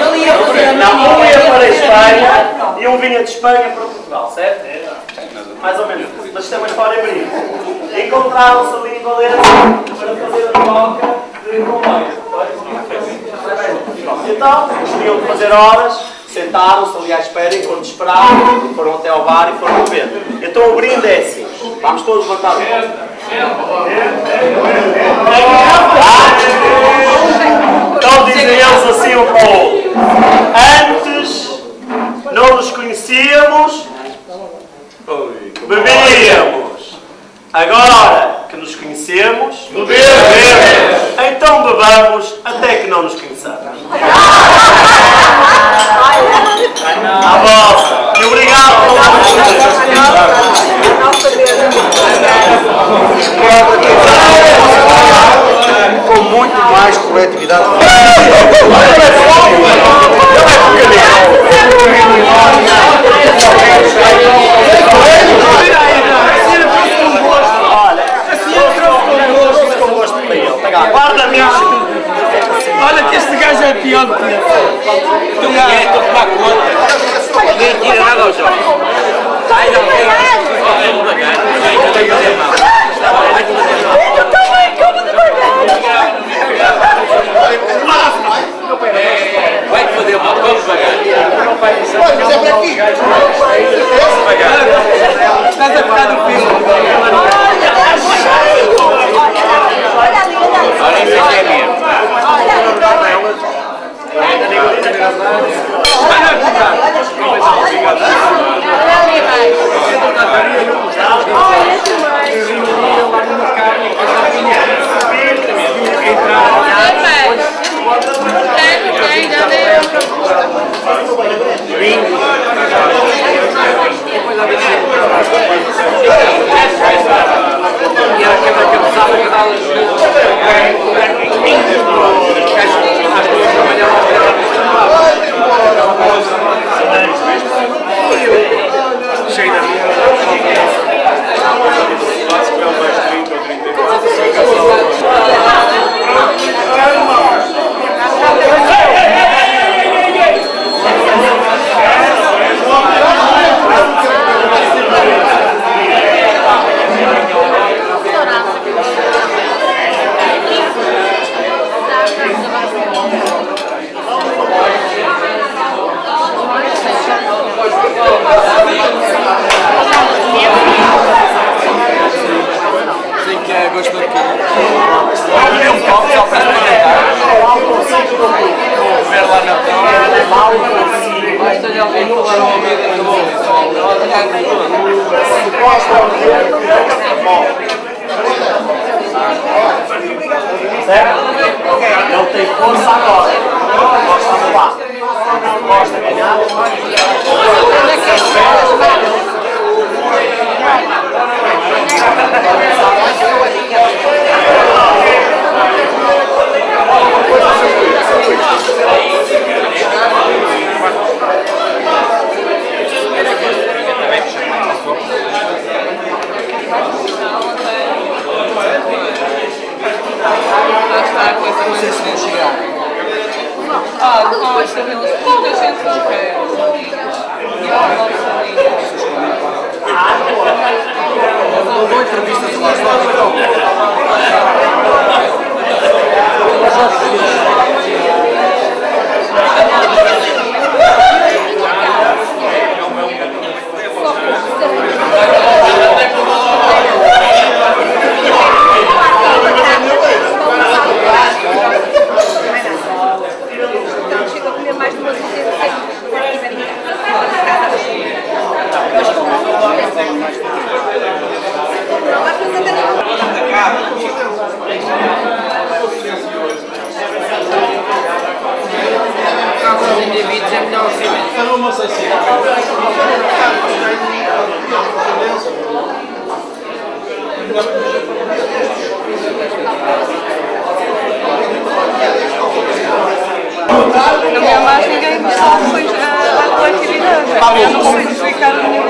um ia para a Espanha vinha de Espanha para Portugal, certo? Mais ou menos. Mas isto é uma história bonita. Encontraram-se ali em Valência para fazer a troca de comboio. Então, tinham de fazer horas, sentaram-se ali à espera, enquanto esperavam, foram até ao bar e foram beber. Então o brinde é assim. Vamos todos levantar o Então dizem eles assim um para o outro. Antes não nos conhecíamos, bebíamos. Agora que nos conhecemos, bebemos. Então bebamos até que não nos conheçamos. A vossa. E obrigado com muito mais coletividade. E Ele tem força agora. Gosta lá. Gosta ganhar. Não Голубой трубистый глаз. Não é mais ninguém que só depois a coletividade. Eu não sei explicar o negócio.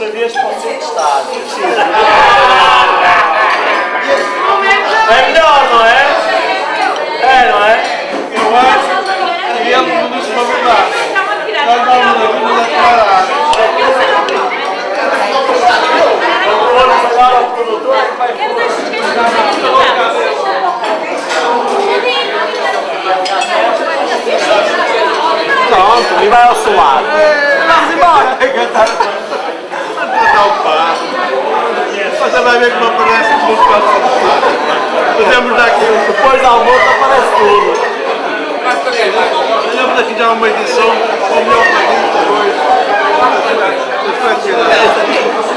Outra vez para o centro estádio. É melhor, não é? É, não é? Eu acho que ele disse uma verdade. Nós vamos aqui nos declarar. Quando formos agora ao produtor, que vai Pronto, e vai ao solar. Vamos embora. vai ver que não aparece tudo para Fazemos daqui, Depois do almoço aparece tudo. fazemos daqui já uma edição, o melhor país depois. Depois tirar. Jorge, posso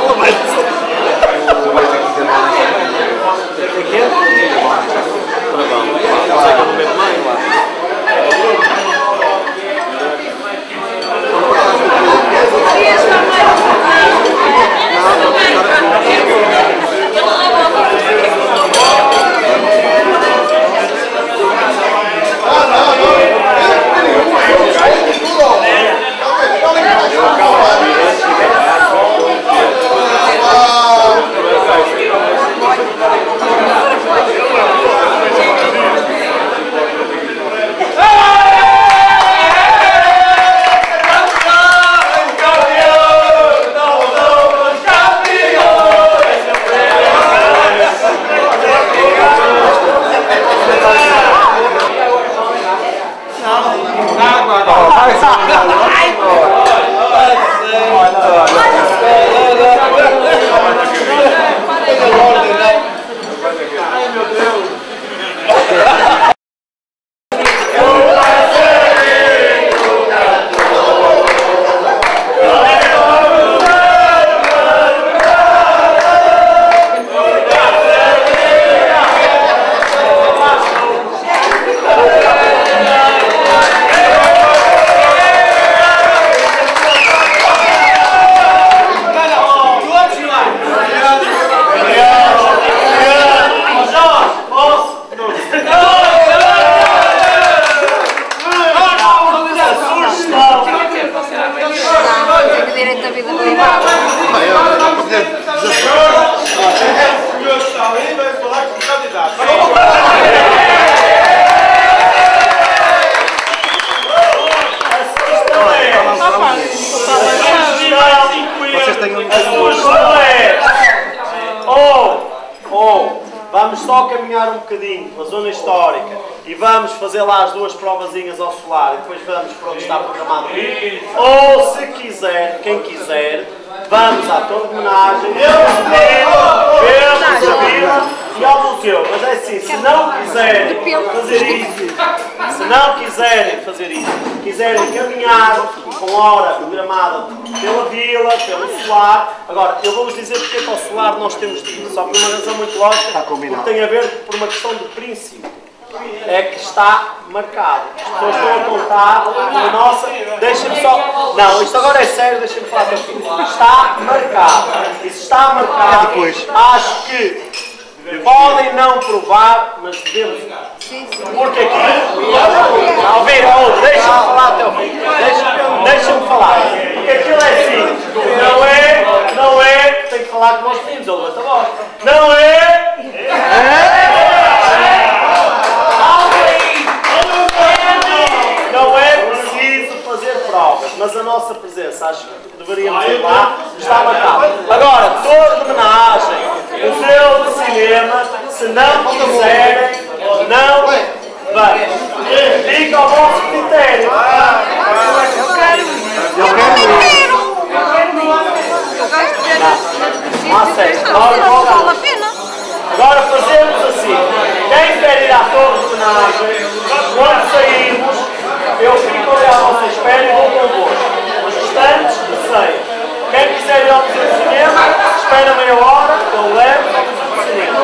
bocadinho pela zona histórica e vamos fazer lá as duas provazinhas ao solar e depois vamos para onde está programado ir. Ou se quiser, quem quiser, vamos à Torre de Homenagem, vemos a vila e ao museu. Mas é assim, se não quiserem fazer isso, se não quiserem fazer isso, quiserem caminhar com hora programada pela vila, pelo solar, agora eu vou-vos dizer porque é que ao solar nós temos ir, só por uma razão muito lógica, porque tem a ver por uma questão de princípio é que está marcado. As pessoas estão a contar na nossa. Deixem-me só. Não, isto agora é sério, deixem-me falar para. Está marcado. E se está marcado, acho que podem não provar, mas devemos. Porque aqui. A ouvir, oh, deixa-me falar até o fim. Deixa-me deixa falar. Porque aquilo é assim. Não é. Não é. Tenho que falar com os meninos, ouve esta voz. Não é. Não é preciso fazer provas, mas a nossa presença, acho que deveríamos ir lá, está marcada. Agora, de homenagem, cinema, se não quiserem, não vem. Fica ao vosso critério. Eu quero. Eu quero. Eu gosto de ver Ah, sério. Não, não vale a pena. Agora fazemos assim. Quem quer ir à torre de homenagem, quando sairmos, eu fico ali à vossa espera e vou convosco. Os restantes, de ceia. Quem quiser ir ao cinema, espera meia hora, eu levo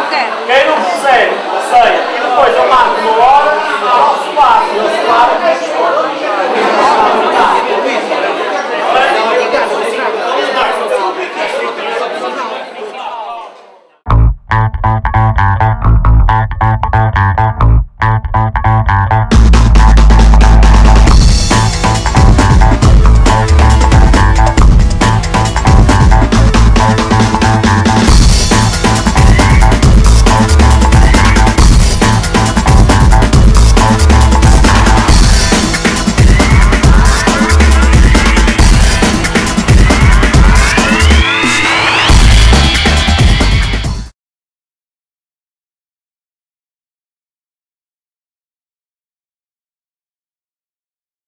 quero. Quem não fizer a e depois eu marco uma hora,